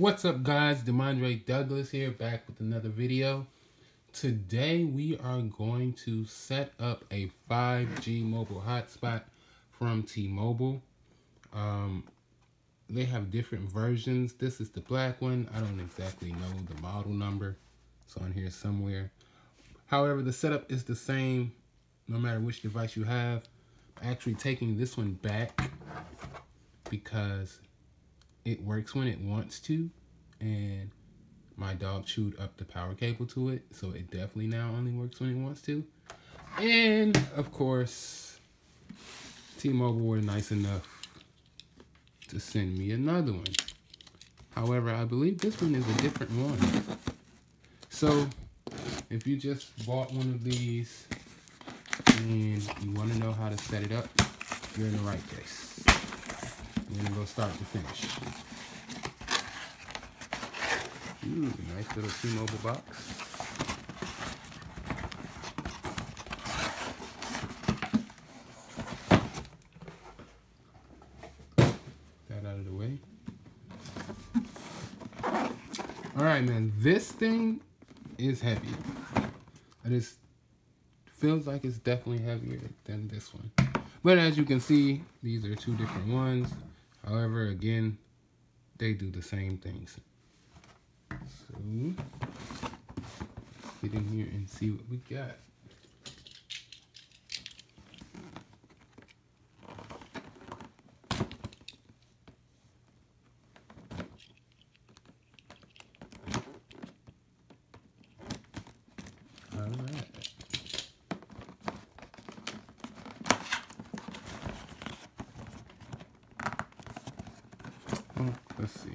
What's up guys, Demondrae Douglas here back with another video. Today we are going to set up a 5G mobile hotspot from T-Mobile. Um, they have different versions. This is the black one. I don't exactly know the model number. It's on here somewhere. However, the setup is the same no matter which device you have. I'm actually taking this one back because it works when it wants to and my dog chewed up the power cable to it so it definitely now only works when it wants to. And of course T-Mobile were nice enough to send me another one. However I believe this one is a different one. So if you just bought one of these and you want to know how to set it up you're in the right place we're gonna go start to finish hmm, Ooh, nice little T-Mobile box. That out of the way. Alright, man. This thing is heavy. It is feels like it's definitely heavier than this one. But as you can see, these are two different ones. However, again, they do the same things. So, get in here and see what we got. Let's see.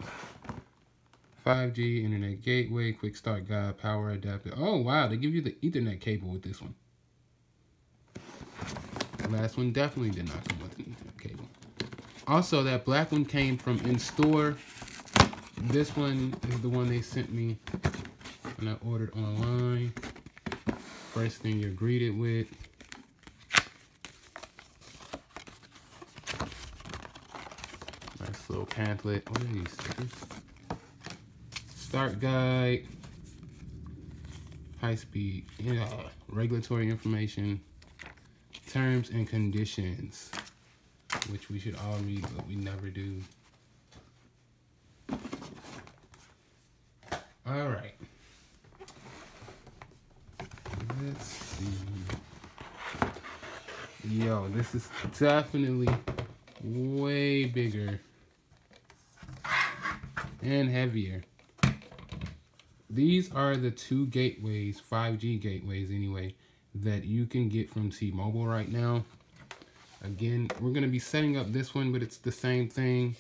5G internet gateway, quick start guide, power adapter. Oh, wow. They give you the ethernet cable with this one. The last one definitely did not come with an ethernet cable. Also, that black one came from in-store. This one is the one they sent me when I ordered online. First thing you're greeted with. Nice little pamphlet. What are these stickers? start guide, high speed, yeah, regulatory information, terms and conditions, which we should all read, but we never do. All right. Let's see. Yo, this is definitely way bigger and heavier. These are the two gateways, 5G gateways anyway, that you can get from T-Mobile right now. Again, we're going to be setting up this one, but it's the same thing.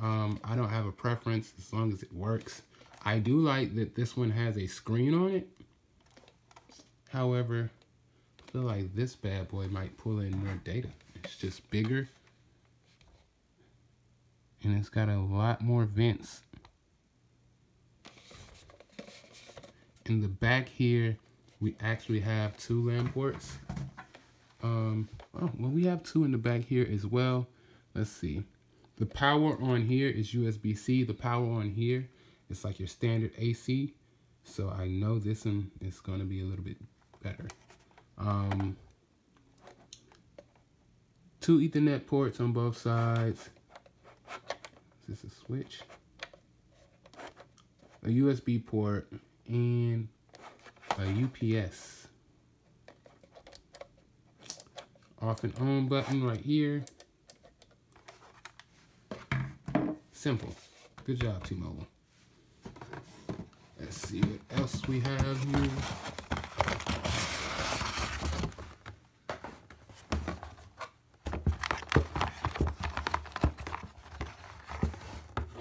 Um, I don't have a preference as long as it works. I do like that this one has a screen on it. However, I feel like this bad boy might pull in more data. It's just bigger. And it's got a lot more vents in the back here, we actually have two LAN ports. Um, oh, well, we have two in the back here as well. Let's see. The power on here is USB-C. The power on here is like your standard AC. So I know this one is going to be a little bit better. Um, two Ethernet ports on both sides. Is this a switch? A USB port and a UPS. Off and on button right here. Simple. Good job, T-Mobile. Let's see what else we have here.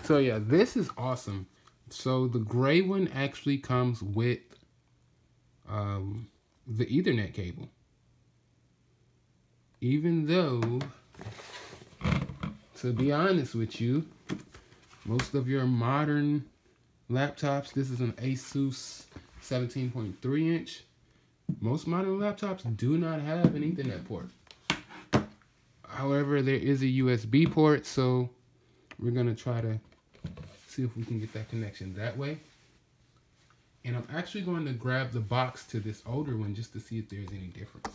So yeah, this is awesome. So the gray one actually comes with um, the Ethernet cable. Even though, to be honest with you, most of your modern laptops, this is an Asus 17.3 inch. Most modern laptops do not have an Ethernet port. However, there is a USB port, so we're going to try to see if we can get that connection that way. And I'm actually going to grab the box to this older one just to see if there's any difference.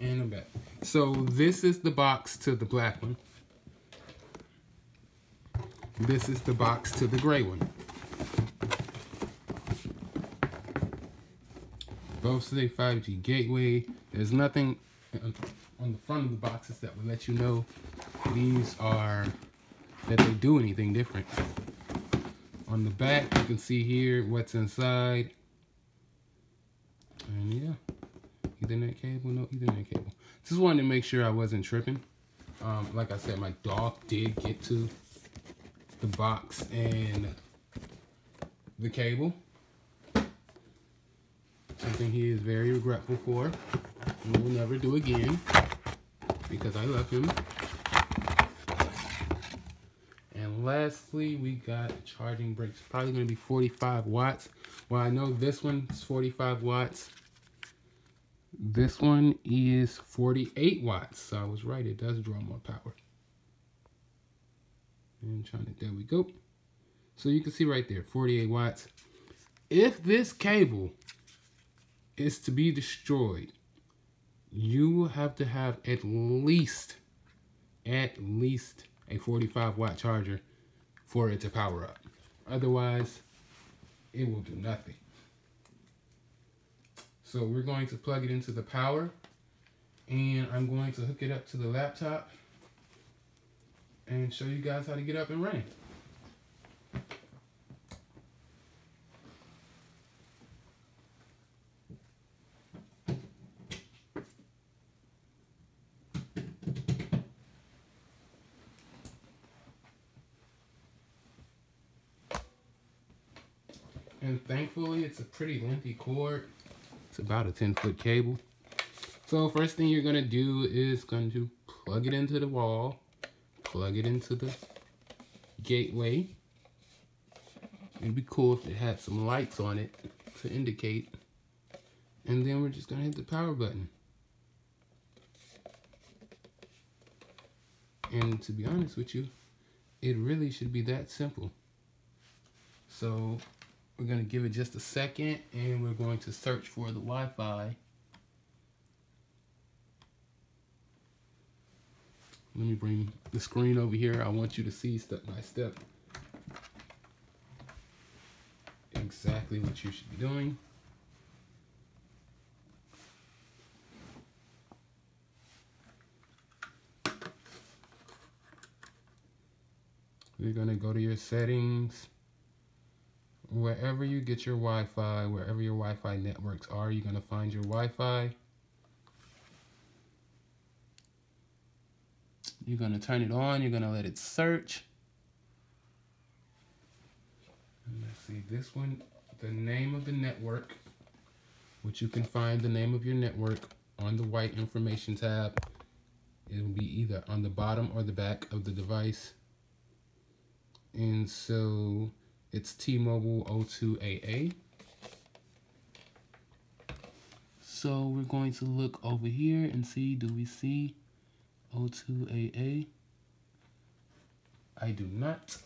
And I'm back. So this is the box to the black one. This is the box to the gray one. Both say 5G gateway. There's nothing on the front of the boxes that will let you know these are, that they do anything different. On the back, you can see here what's inside. And yeah. Ethernet cable, no Ethernet cable. Just wanted to make sure I wasn't tripping. Um, like I said, my dog did get to the box and the cable. Something he is very regretful for. And will never do again because I love him. And lastly, we got charging bricks. Probably going to be 45 watts. Well, I know this one's 45 watts. This one is 48 watts. So I was right. It does draw more power. And trying to, there we go. So you can see right there, 48 watts. If this cable is to be destroyed, you will have to have at least, at least a 45 watt charger for it to power up. Otherwise, it will do nothing. So we're going to plug it into the power and I'm going to hook it up to the laptop and show you guys how to get up and running. And thankfully, it's a pretty lengthy cord. It's about a 10 foot cable. So first thing you're gonna do is going to plug it into the wall, plug it into the gateway. It'd be cool if it had some lights on it to indicate. And then we're just gonna hit the power button. And to be honest with you, it really should be that simple. So we're to give it just a second and we're going to search for the Wi-Fi. Let me bring the screen over here. I want you to see step by step exactly what you should be doing. You're going to go to your settings wherever you get your Wi-Fi, wherever your Wi-Fi networks are, you're going to find your Wi-Fi. You're going to turn it on. You're going to let it search. And let's see, this one, the name of the network, which you can find the name of your network on the white information tab. It will be either on the bottom or the back of the device. And so it's T-Mobile O2AA. So we're going to look over here and see, do we see O2AA? I do not.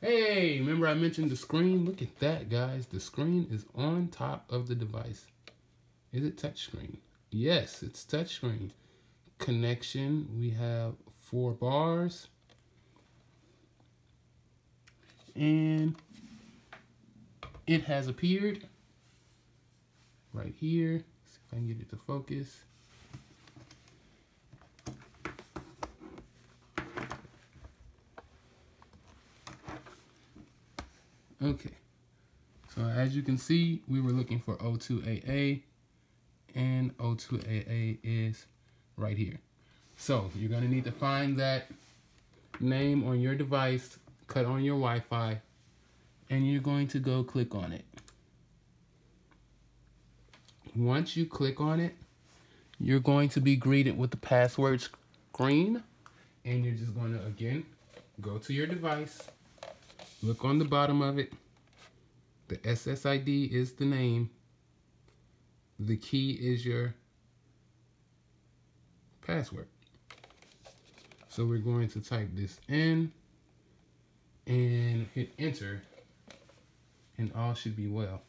Hey, remember I mentioned the screen? Look at that, guys. The screen is on top of the device. Is it touchscreen? Yes, it's touchscreen. Connection, we have four bars and it has appeared right here. See if I can get it to focus. Okay, so as you can see, we were looking for O2AA, and O2AA is right here. So you're gonna need to find that name on your device cut on your Wi-Fi, and you're going to go click on it. Once you click on it, you're going to be greeted with the password screen, and you're just going to, again, go to your device, look on the bottom of it. The SSID is the name. The key is your password. So we're going to type this in and hit enter and all should be well.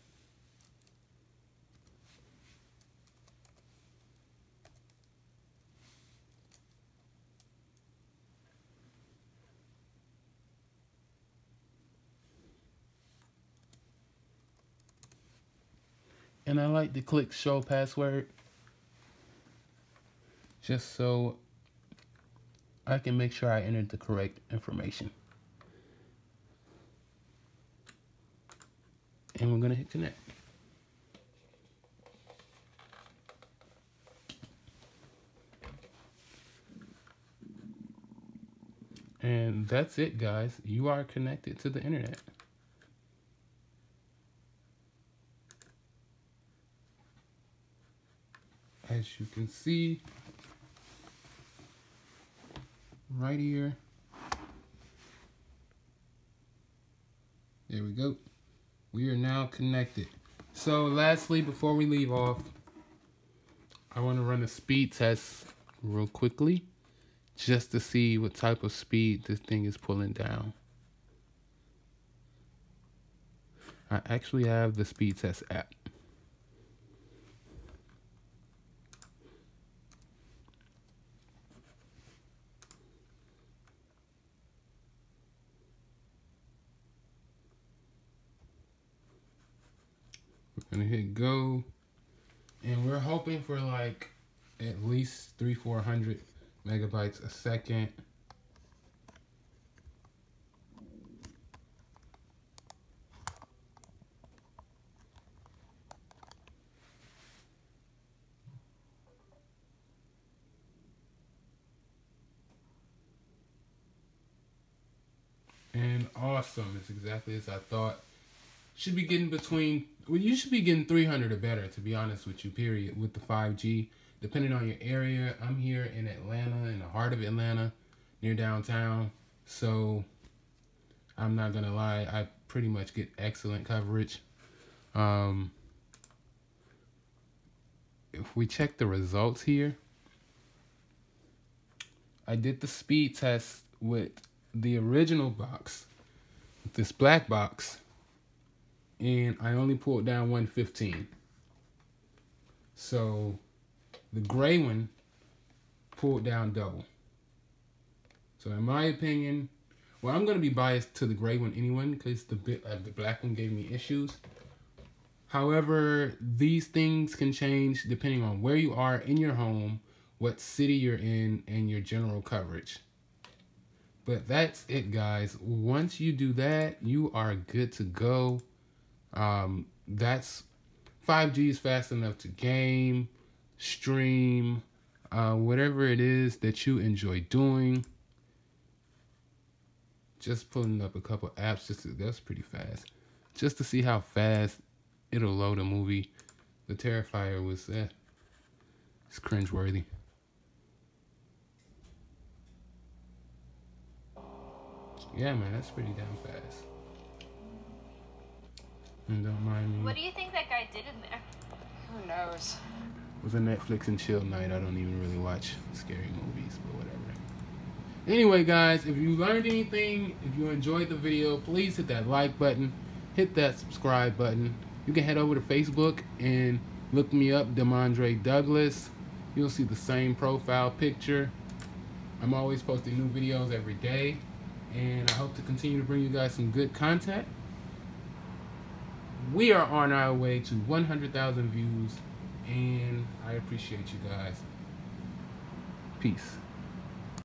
And I like to click show password just so I can make sure I entered the correct information. And we're going to hit connect. And that's it, guys. You are connected to the internet. As you can see, right here. There we go. We are now connected. So lastly, before we leave off, I want to run a speed test real quickly just to see what type of speed this thing is pulling down. I actually have the speed test app. Gonna hit go. And we're hoping for like at least three, 400 megabytes a second. And awesome. It's exactly as I thought should be getting between well you should be getting 300 or better to be honest with you period with the 5g depending on your area i'm here in atlanta in the heart of atlanta near downtown. So i'm not gonna lie i pretty much get excellent coverage. Um if we check the results here i did the speed test with the original box this black box and I only pulled down 115. So the gray one pulled down double. So in my opinion, well, I'm going to be biased to the gray one anyway because the, bit, uh, the black one gave me issues. However, these things can change depending on where you are in your home, what city you're in, and your general coverage. But that's it, guys. Once you do that, you are good to go. Um, that's 5G is fast enough to game, stream, uh, whatever it is that you enjoy doing. Just pulling up a couple apps, just to, that's pretty fast. Just to see how fast it'll load a movie. The Terrifier was eh, it's cringeworthy. Yeah, man, that's pretty damn fast. And don't mind me. What do you think that guy did in there? Who knows? It was a Netflix and chill night. I don't even really watch scary movies, but whatever. Anyway, guys, if you learned anything, if you enjoyed the video, please hit that like button, hit that subscribe button. You can head over to Facebook and look me up, Demondrae Douglas. You'll see the same profile picture. I'm always posting new videos every day, and I hope to continue to bring you guys some good content we are on our way to 100,000 views, and I appreciate you guys. Peace.